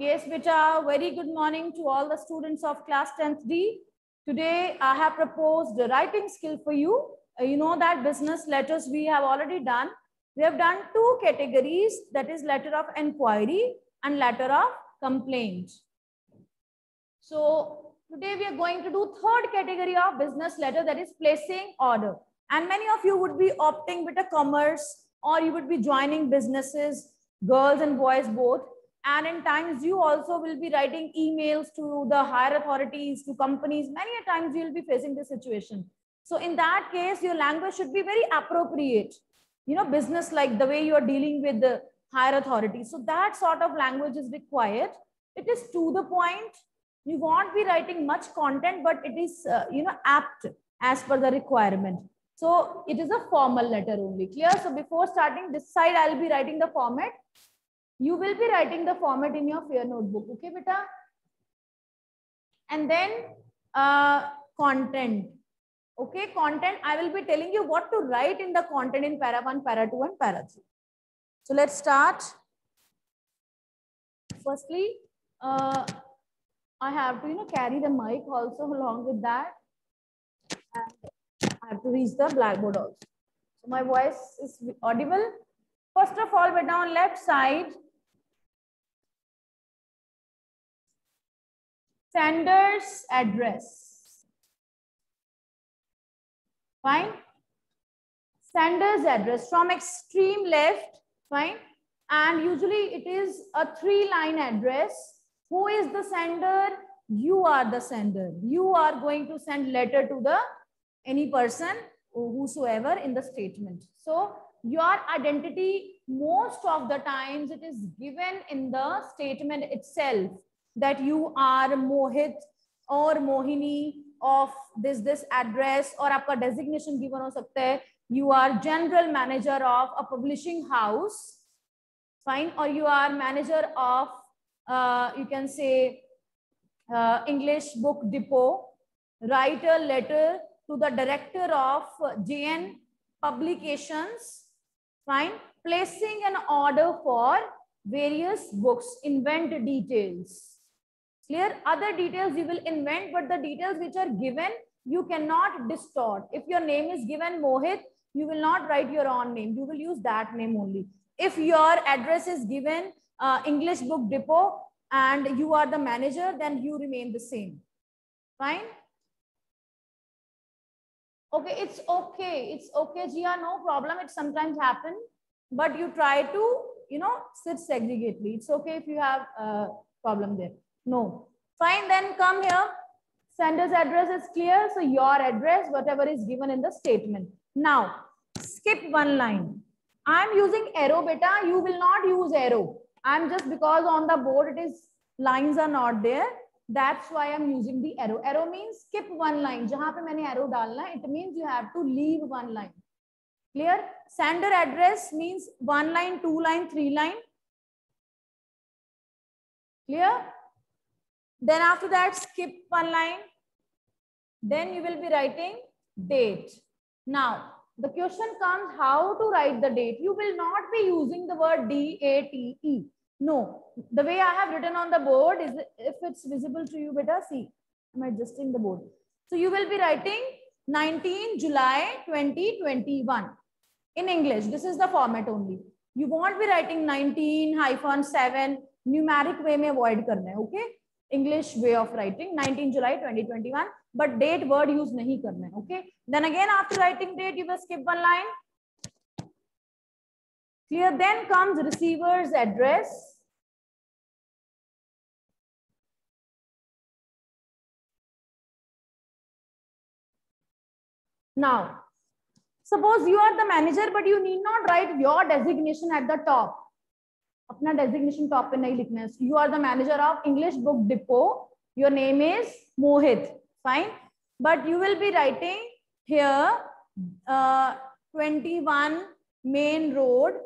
Yes, beta. Very good morning to all the students of class 10th D. Today, I have proposed a writing skill for you. Uh, you know that business letters we have already done. We have done two categories, that is letter of inquiry and letter of complaint. So today we are going to do third category of business letter, that is placing order. And many of you would be opting with a commerce or you would be joining businesses, girls and boys both. And in times you also will be writing emails to the higher authorities, to companies. Many a times you will be facing this situation. So in that case, your language should be very appropriate. You know, business like the way you are dealing with the higher authorities. So that sort of language is required. It is to the point. You won't be writing much content, but it is, uh, you know, apt as per the requirement. So it is a formal letter only. Clear? So before starting decide I'll be writing the format. You will be writing the format in your fair notebook. Okay, beta? And then uh, content. Okay, content. I will be telling you what to write in the content in para 1, para 2 and para 3. So let's start. Firstly, uh, I have to you know carry the mic also along with that. And I have to reach the blackboard also. So my voice is audible. First of all, we're down left side. Sender's address. Fine. Sender's address from extreme left. Fine. And usually it is a three line address. Who is the sender? You are the sender. You are going to send letter to the any person whosoever in the statement. So your identity most of the times it is given in the statement itself that you are Mohit or Mohini of this this address or आपका designation given हो सकता है you are general manager of a publishing house fine or you are manager of uh, you can say uh, English book depot write a letter to the director of JN Publications, fine, placing an order for various books, invent details. Clear? Other details you will invent, but the details which are given, you cannot distort. If your name is given Mohit, you will not write your own name. You will use that name only. If your address is given uh, English Book Depot and you are the manager, then you remain the same. Fine? okay it's okay it's okay Jia no problem it sometimes happen but you try to you know sit segregately it's okay if you have a problem there no fine then come here sender's address is clear so your address whatever is given in the statement now skip one line i'm using arrow beta you will not use arrow i'm just because on the board it is lines are not there that's why I'm using the arrow. Arrow means skip one line. जहां पे मैंने arrow डालना it means you have to leave one line. Clear? Sender address means one line, two line, three line. Clear? Then after that, skip one line. Then you will be writing date. Now, the question comes how to write the date. You will not be using the word D-A-T-E. No, the way I have written on the board is if it's visible to you better, see, I'm adjusting the board. So you will be writing 19 July 2021 in English. This is the format only. You won't be writing 19 hyphen 7 numeric way may avoid karna okay? English way of writing 19 July 2021 but date word use nahi karna hai okay? Then again after writing date you will skip one line. Clear? Then comes receiver's address. Now suppose you are the manager but you need not write your designation at the top. अपना designation top पे नहीं लिखना है you are the manager of English book depot your name is Mohit fine but you will be writing here twenty one main road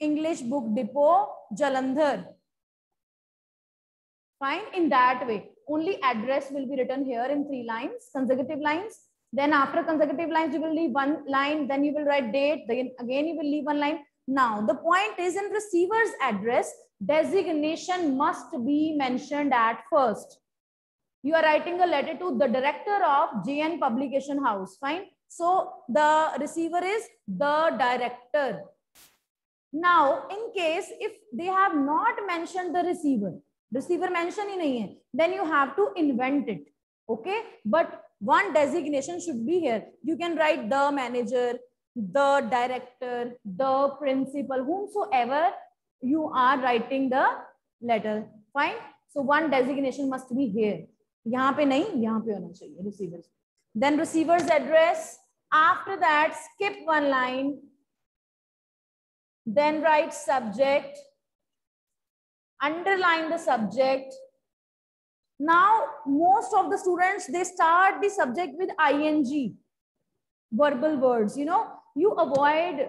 English book depot Jalandhar fine in that way only address will be written here in three lines consecutive lines then after consecutive lines you will leave one line then you will write date then again you will leave one line Now, the point is in receiver's address, designation must be mentioned at first. You are writing a letter to the director of JN Publication House. Fine. So the receiver is the director. Now, in case if they have not mentioned the receiver, receiver mention in hai, then you have to invent it. Okay. But one designation should be here. You can write the manager, the director, the principal, whomsoever you are writing the letter. Fine. So one designation must be here. यहाँ पे नहीं यहाँ पे होना चाहिए receivers. Then receiver's address. After that, skip one line. Then write subject. Underline the subject. Now, most of the students, they start the subject with ing, verbal words. You know, you avoid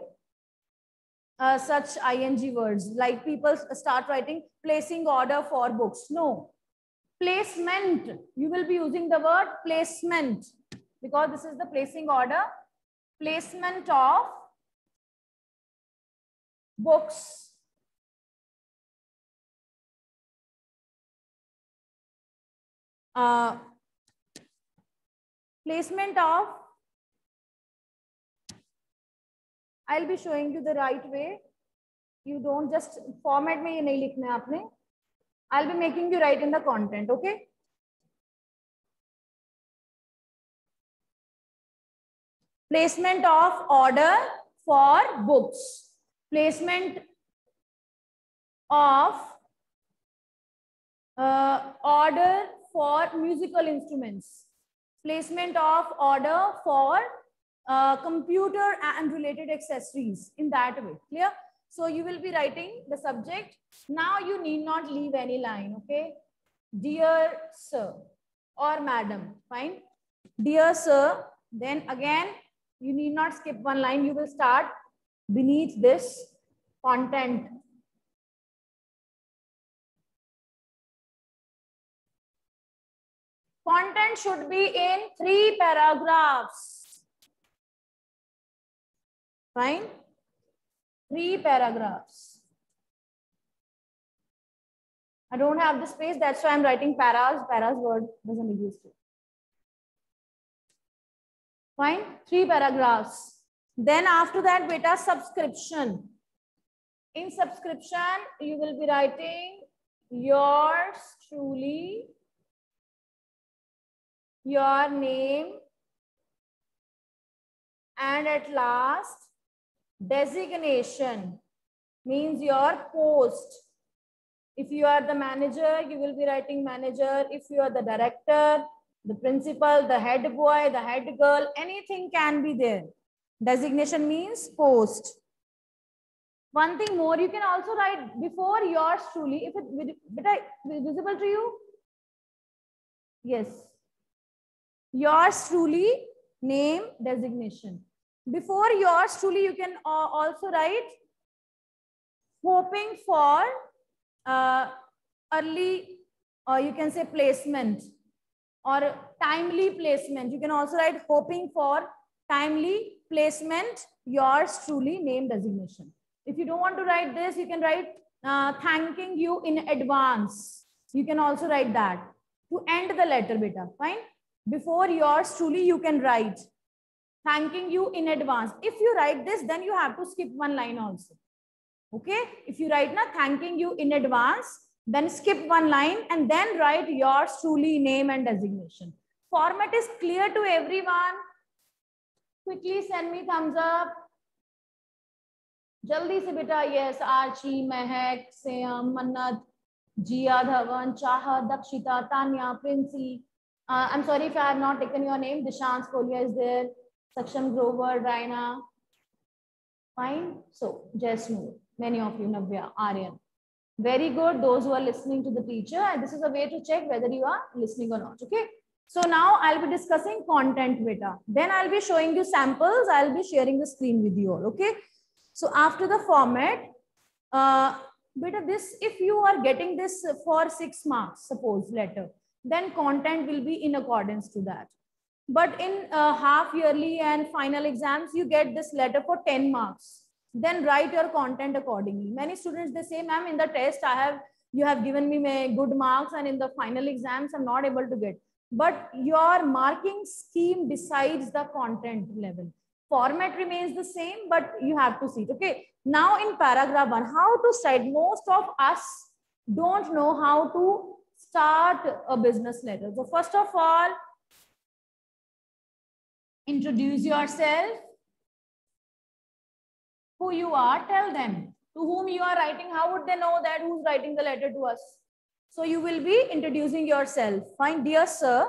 uh, such ing words like people start writing placing order for books. No, placement. You will be using the word placement because this is the placing order. Placement of books. Uh, placement of I'll be showing you the right way. You don't just format में ये नहीं लिखना है आपने. I'll be making you write in the content, okay? Placement of order for books. Placement of uh, order for musical instruments. Placement of order for uh, computer and related accessories in that way. Clear? So you will be writing the subject. Now you need not leave any line. Okay. Dear sir or madam. Fine. Dear sir. Then again, you need not skip one line. You will start beneath this content. Content should be in three paragraphs. Fine. Three paragraphs. I don't have the space. That's why I'm writing paras. Paras word doesn't exist. Fine. Three paragraphs. Then after that, beta subscription. In subscription, you will be writing yours truly, your name, and at last Designation means your post. If you are the manager, you will be writing manager. If you are the director, the principal, the head boy, the head girl, anything can be there. Designation means post. One thing more, you can also write before yours truly. If it visible to you? Yes. Yours truly, name, designation. Before yours truly, you can uh, also write hoping for uh, early, or uh, you can say placement or timely placement. You can also write hoping for timely placement, yours truly name designation. If you don't want to write this, you can write uh, thanking you in advance. You can also write that to end the letter, beta. Fine. Before yours truly, you can write thanking you in advance. If you write this, then you have to skip one line also. Okay. If you write now thanking you in advance, then skip one line and then write yours truly name and designation. Format is clear to everyone. Quickly send me thumbs up. जल्दी से बेटा yes Archie महक same मन्नत जिया धवन चाह Dakshita Tanya Princy I am sorry if I have not taken your name Dishant Koliya is there Section Grover, Raina. Fine. So just move. Many of you, Navya, Aryan. Very good. Those who are listening to the teacher. And this is a way to check whether you are listening or not. Okay. So now I'll be discussing content beta. Then I'll be showing you samples. I'll be sharing the screen with you all. Okay. So after the format, uh, beta this, if you are getting this for six marks, suppose letter, then content will be in accordance to that. But in uh, half yearly and final exams, you get this letter for 10 marks. then write your content accordingly. Many students, they say, ma'am, in the test, I have, you have given me good marks and in the final exams, I'm not able to get. But your marking scheme decides the content level. Format remains the same, but you have to see it. Okay. Now in paragraph one, how to start? Most of us don't know how to start a business letter. So first of all, introduce yourself who you are, tell them to whom you are writing. How would they know that who's writing the letter to us? So you will be introducing yourself. Fine, dear sir.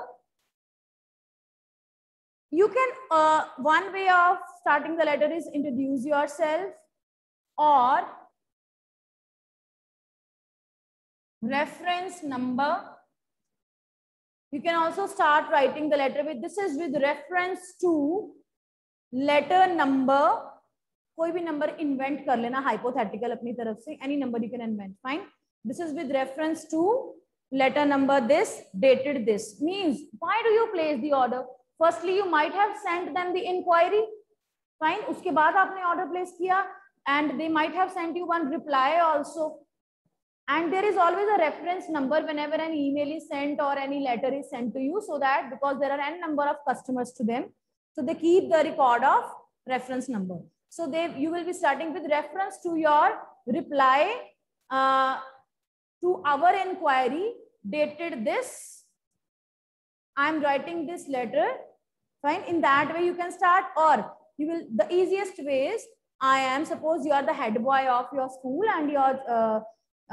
You can, uh, one way of starting the letter is introduce yourself or reference number. You can also start writing the letter with, this is with reference to letter number कोई भी number invent कर लेना hypothetical अपनी तरफ से any number you can invent fine this is with reference to letter number this dated this means why do you place the order firstly you might have sent them the inquiry fine uske baad aapne order place kiya and they might have sent you one reply also and there is always a reference number whenever an email is sent or any letter is sent to you so that because there are n number of customers to them so they keep the record of reference number so they, you will be starting with reference to your reply uh, to our inquiry dated this. I'm writing this letter. Fine. In that way you can start or you will, the easiest way is I am, suppose you are the head boy of your school and your uh,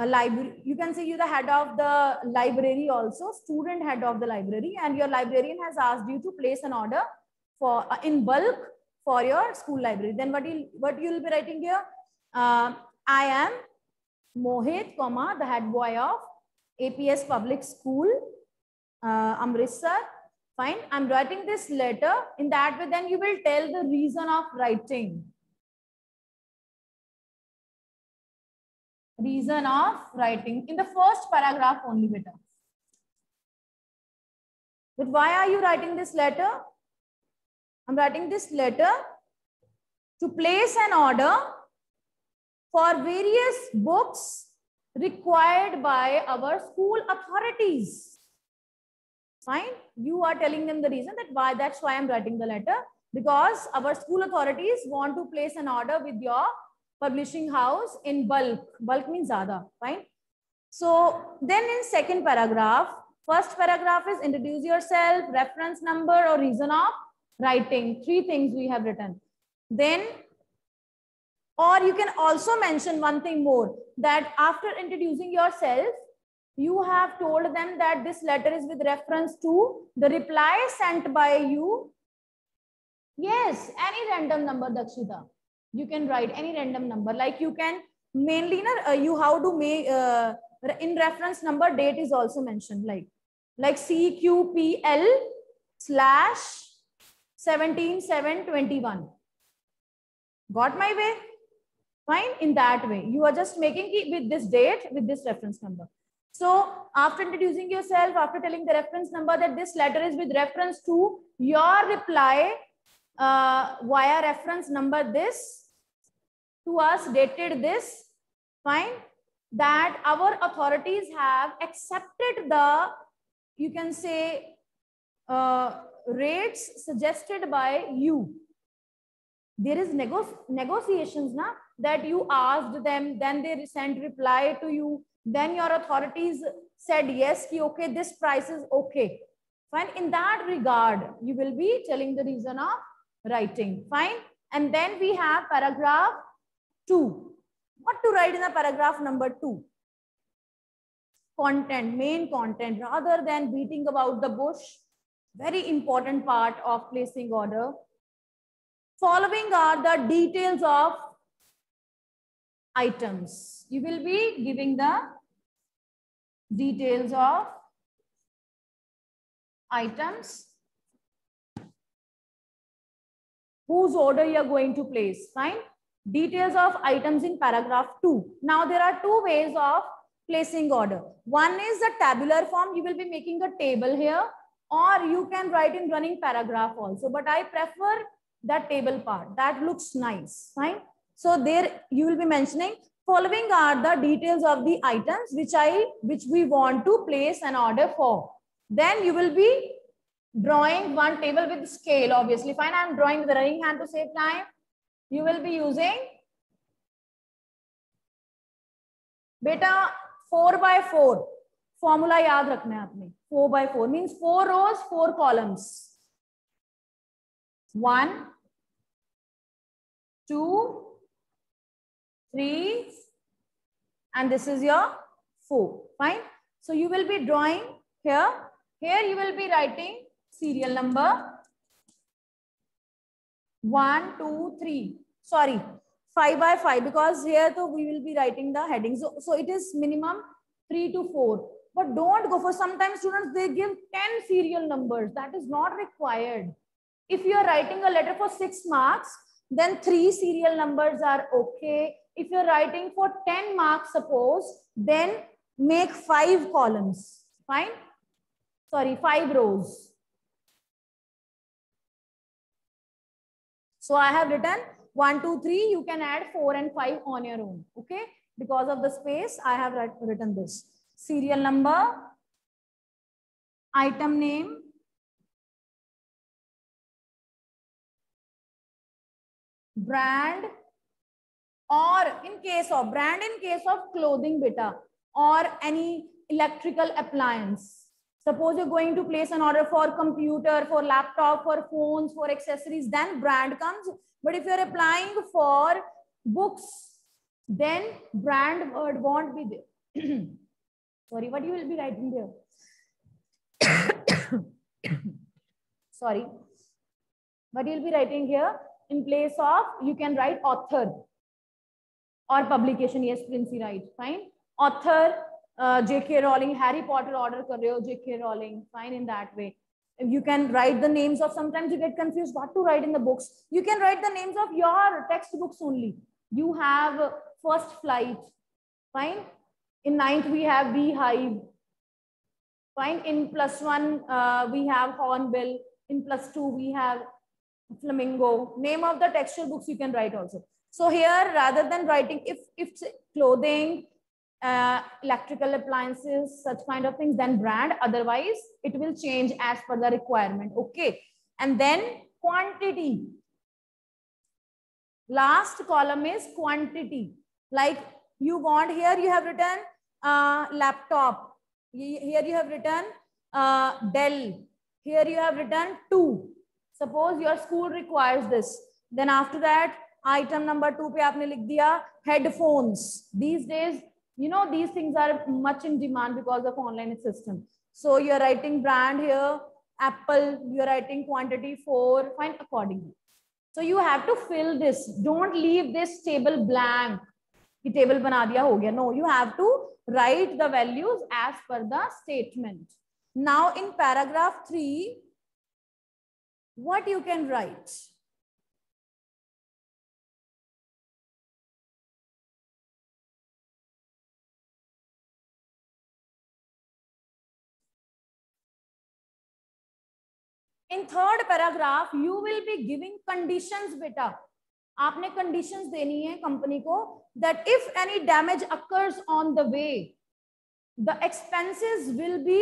library, you can say you're the head of the library also, student head of the library and your librarian has asked you to place an order for uh, in bulk for your school library. Then what you what you will be writing here? Uh, I am Mohit, comma the head boy of APS Public School, uh, Amritsar. Fine. I'm writing this letter. In that way, then you will tell the reason of writing. Reason of writing in the first paragraph only, beta. But why are you writing this letter? I'm writing this letter to place an order for various books required by our school authorities. Fine. You are telling them the reason that why that's why I'm writing the letter because our school authorities want to place an order with your publishing house in bulk. Bulk means zada. Fine. So then in second paragraph, first paragraph is introduce yourself, reference number or reason of writing. Three things we have written. Then, or you can also mention one thing more that after introducing yourself, you have told them that this letter is with reference to the reply sent by you. Yes, any random number, Dakshita. You can write any random number. Like you can mainly, uh, you how to make, uh, in reference number, date is also mentioned. Like, like CQPL slash 17, 7, 21. Got my way? Fine, in that way. You are just making it with this date, with this reference number. So after introducing yourself, after telling the reference number that this letter is with reference to your reply uh, via reference number this to us dated this, fine, that our authorities have accepted the, you can say, uh, rates suggested by you. There is nego negotiations na, that you asked them, then they sent reply to you. Then your authorities said, yes, ki, okay, this price is okay. Fine. In that regard, you will be telling the reason of writing. Fine. And then we have paragraph two. What to write in the paragraph number two? Content, main content, rather than beating about the bush very important part of placing order. Following are the details of items. You will be giving the details of items whose order you are going to place. Fine. Details of items in paragraph 2. Now there are two ways of placing order. One is the tabular form. You will be making a table here or you can write in running paragraph also but i prefer that table part that looks nice fine So there you will be mentioning following are the details of the items which I which we want to place an order for. Then you will be drawing one table with scale, obviously. Fine, I'm drawing with the running hand to save time. You will be using बेटा four by four formula याद रखना है आपने four by four means four rose four columns one two three and this is your four fine so you will be drawing here here you will be writing serial number one two three sorry 5 by 5 because here so we will be writing the heading. So, so it is minimum 3 to 4. But don't go for sometimes students, they give 10 serial numbers. That is not required. If you are writing a letter for 6 marks, then 3 serial numbers are okay. If you're writing for 10 marks, suppose, then make 5 columns. Fine? Sorry, 5 rows. So I have written 1, 2, 3, you can add 4 and 5 on your own. Okay. Because of the space, I have written this. Serial number, item name, brand, or in case of brand, in case of clothing beta, or any electrical appliance. Suppose you're going to place an order for computer, for laptop, for phones, for accessories, then brand comes but if you're applying for books, then brand word won't be there. Sorry, what you will be writing there? Sorry. What you'll be writing here in place of, you can write author or publication. Yes, Princey, right. Fine. Author, J.K. Rowling, Harry Potter order kar J.K. Rowling. Fine in that way you can write the names of sometimes you get confused what to write in the books you can write the names of your textbooks only you have first flight fine in ninth we have beehive fine in plus one uh, we have hornbill in plus two we have flamingo name of the textual books you can write also so here rather than writing if if clothing uh, electrical appliances, such kind of things, then brand. Otherwise, it will change as per the requirement. Okay. And then quantity. Last column is quantity. Like you want here, you have written uh, laptop. Here you have written uh, Dell. Here you have written two. Suppose your school requires this. Then after that, item number two pe aapne likh diya headphones. These days, you know, these things are much in demand because of online system. So you're writing brand here, Apple, you're writing quantity for, find accordingly. So you have to fill this. Don't leave this table blank. The table bana diya ho gaya. No, you have to write the values as per the statement. Now in paragraph three, what you can write? in third paragraph you will be giving conditions beta आपने conditions देनी है company को that if any damage occurs on the way the expenses will be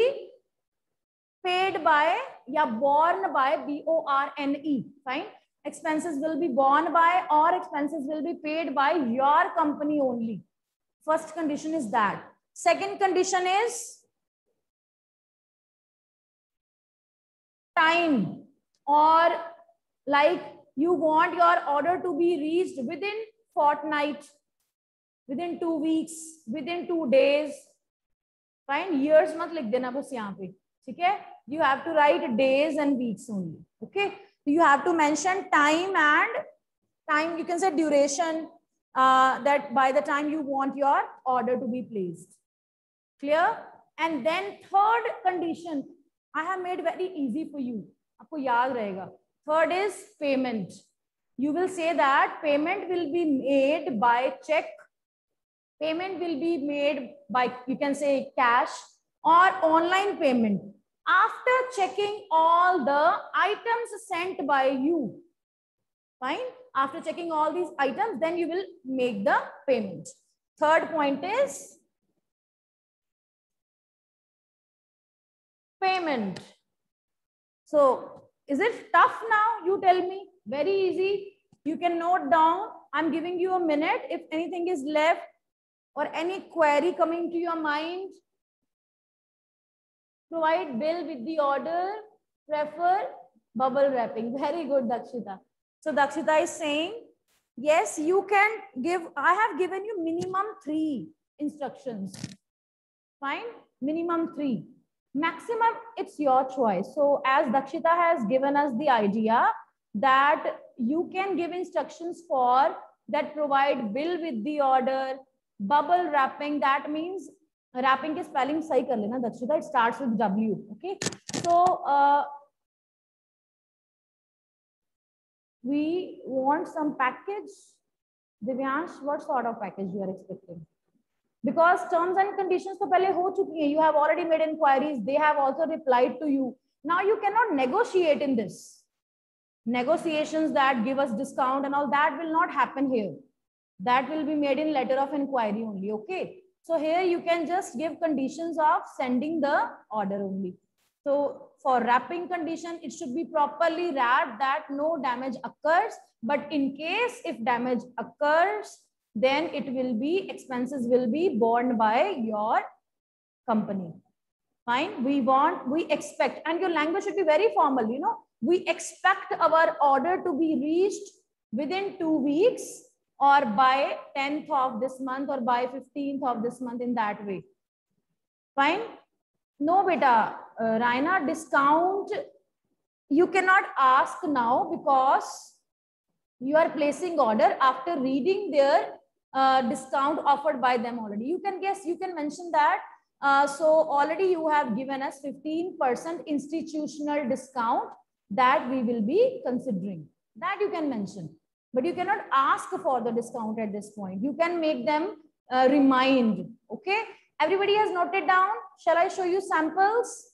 paid by या borne by b o r n e fine expenses will be borne by or expenses will be paid by your company only first condition is that second condition is time or like you want your order to be reached within fortnight within two weeks within two days. Fine years mat likh dena bas yahan pe theek hai you have to write days and weeks only okay? You have to mention time and time you can say duration uh, that by the time you want your order to be placed. Clear? And then third condition I have made very easy for you. आपको याद रहेगा. Third is payment. You will say that payment will be made by check. Payment will be made by, you can say cash or online payment. After checking all the items sent by you, fine. After checking all these items, then you will make the payment. Third point is payment. So is it tough now? You tell me. Very easy. You can note down. I'm giving you a minute. If anything is left or any query coming to your mind, provide bill with the order, prefer bubble wrapping. Very good, Dakshita. So Dakshita is saying, yes, you can give, I have given you minimum three instructions. Fine, minimum three maximum it's your choice. So as dakshita has given us the idea that you can give instructions for that provide bill with the order bubble wrapping that means wrapping is spelling sahi kar lena dakshita. It starts with w okay? So uh, we want some package. Divyansh what sort of package you are expecting? Because terms and conditions to pehle ho chuki hai you have already made inquiries. They have also replied to you. Now you cannot negotiate in this. Negotiations that give us discount and all that will not happen here. That will be made in letter of inquiry only okay? So here you can just give conditions of sending the order only. So for wrapping condition it should be properly wrapped that no damage occurs. But in case if damage occurs then it will be expenses will be borne by your company. Fine. We want we expect and your language should be very formal you know. We expect our order to be reached within two weeks or by 10th of this month or by 15th of this month in that way. Fine. No beta uh, Raina discount you cannot ask now because you are placing order after reading their discount offered by them already. You can guess, you can mention that. Uh, so already you have given us 15% institutional discount that we will be considering. That you can mention. But you cannot ask for the discount at this point. You can make them uh, remind. Okay. Everybody has noted down. Shall I show you samples?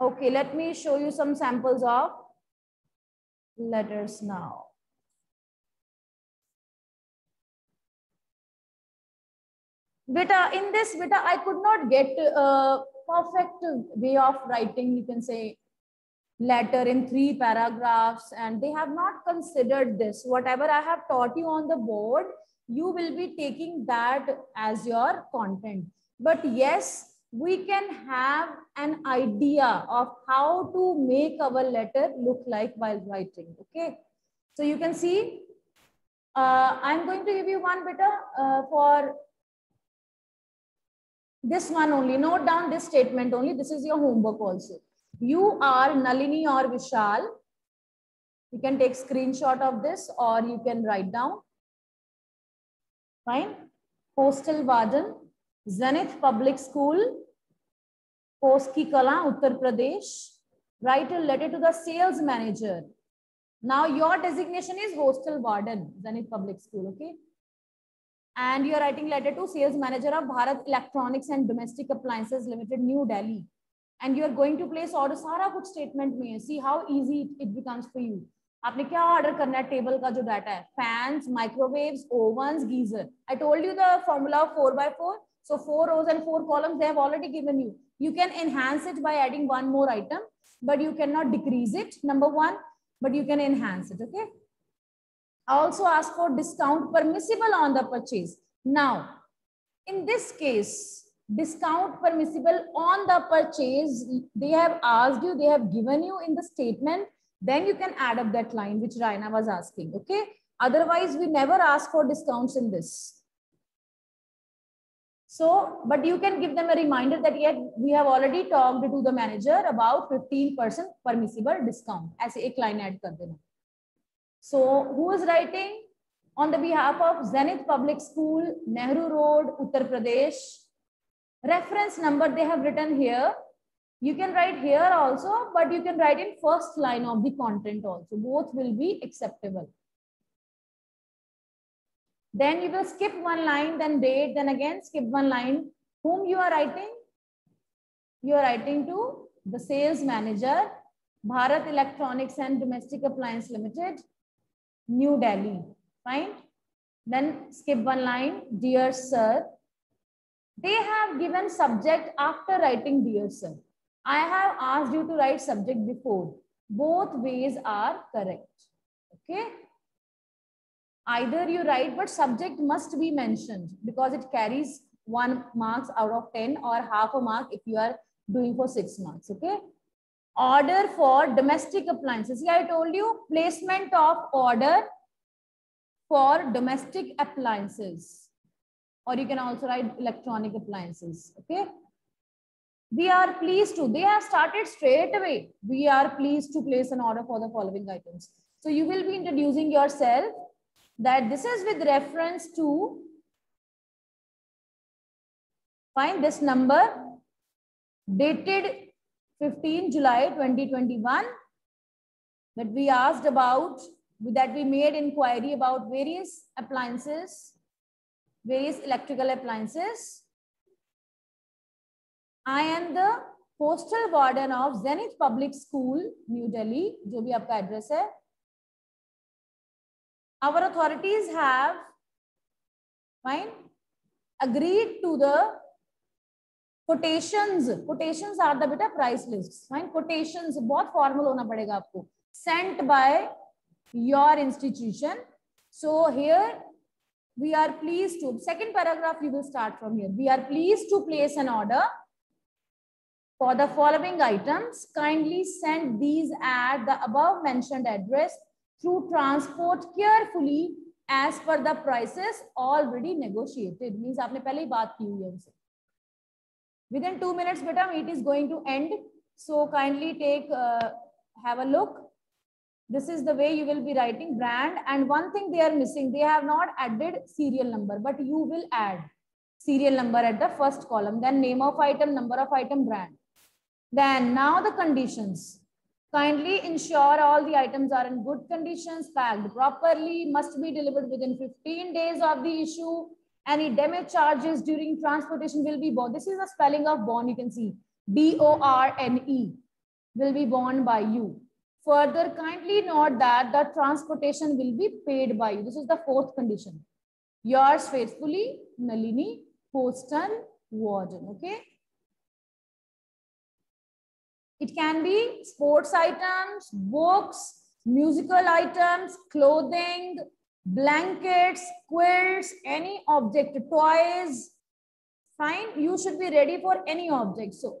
Okay, let me show you some samples of letters now. Beta in this beta i could not get a perfect way of writing you can say letter in three paragraphs and they have not considered this. Whatever i have taught you on the board you will be taking that as your content. But yes we can have an idea of how to make our letter look like while writing okay? So you can see uh, i'm going to give you one beta uh, for this one only. Note down this statement only. This is your homework also. You are Nalini or Vishal. You can take screenshot of this or you can write down. Fine. Postal Warden, Zenith Public School, Post Ki Kala, Uttar Pradesh. Write a letter to the sales manager. Now your designation is hostel warden, Zenith Public School, okay? and you are writing letter to sales manager of Bharat Electronics and Domestic Appliances Limited, New Delhi. And you are going to place order सारा कुछ statement में see how easy it becomes for you. आपने क्या order करना है table का जो data है fans microwaves ovens geyser I told you the formula four by four so four rows and four columns they have already given you you can enhance it by adding one more item but you cannot decrease it number one but you can enhance it okay also ask for discount permissible on the purchase. Now, in this case, discount permissible on the purchase, they have asked you, they have given you in the statement, then you can add up that line which Raina was asking, okay? Otherwise, we never ask for discounts in this. So, but you can give them a reminder that yet we have already talked to the manager about 15% permissible discount. As a line add kar dena. So who is writing? On the behalf of Zenith Public School, Nehru Road, Uttar Pradesh. Reference number they have written here. You can write here also, but you can write in first line of the content also. Both will be acceptable. Then you will skip one line, then date, then again skip one line. Whom you are writing? You are writing to the sales manager Bharat Electronics and Domestic Appliance Limited, New Delhi. Fine. Then skip one line. Dear sir, they have given subject after writing dear sir. I have asked you to write subject before. Both ways are correct. Okay. Either you write, but subject must be mentioned because it carries one marks out of 10 or half a mark if you are doing for six months. Okay. Order for domestic appliances. See, I told you placement of order for domestic appliances. Or you can also write electronic appliances. Okay. We are pleased to, they have started straight away. We are pleased to place an order for the following items. So you will be introducing yourself that this is with reference to find this number dated 15 July 2021 that we asked about that we made inquiry about various appliances various electrical appliances I am the postal warden of Zenith Public School, New Delhi, जो भी आपका address है. Our authorities have fine agreed to the quotations. Quotations are the beta price lists. Fine quotations बहुत formal होना पड़ेगा आपको. Sent by your institution. So here we are pleased to second paragraph you will start from here. We are pleased to place an order for the following items, kindly send these at the above mentioned address through transport carefully as per the prices already negotiated. Means आपने पहले ही बात की हुई है उनसे. Within two minutes, beta, it is going to end. So kindly take, uh, have a look. This is the way you will be writing brand. And one thing they are missing, they have not added serial number, but you will add serial number at the first column. Then name of item, number of item, brand. Then now the conditions. Kindly ensure all the items are in good conditions, packed properly, must be delivered within 15 days of the issue. Any damage charges during transportation will be borne. This is the spelling of borne, you can see. B-O-R-N-E will be borne by you. Further, kindly note that the transportation will be paid by you. This is the fourth condition. Yours faithfully, Nalini, Postal Warden. Okay. It can be sports items, books, musical items, clothing, blankets, quilts, any object, toys. Fine, you should be ready for any object. So,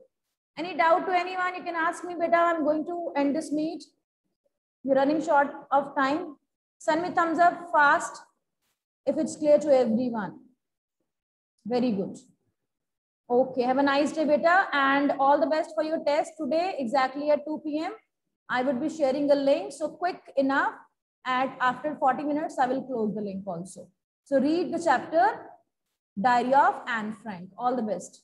any doubt to anyone, you can ask me, beta. I'm going to end this meet. We're running short of time. Send me thumbs up fast if it's clear to everyone. Very good. Okay, have a nice day, beta, and all the best for your test today, exactly at 2 p.m. I would be sharing a link, so quick enough. At after 40 minutes, I will close the link also. So read the chapter, Diary of Anne Frank. All the best.